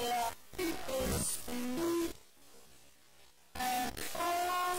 There are people who and all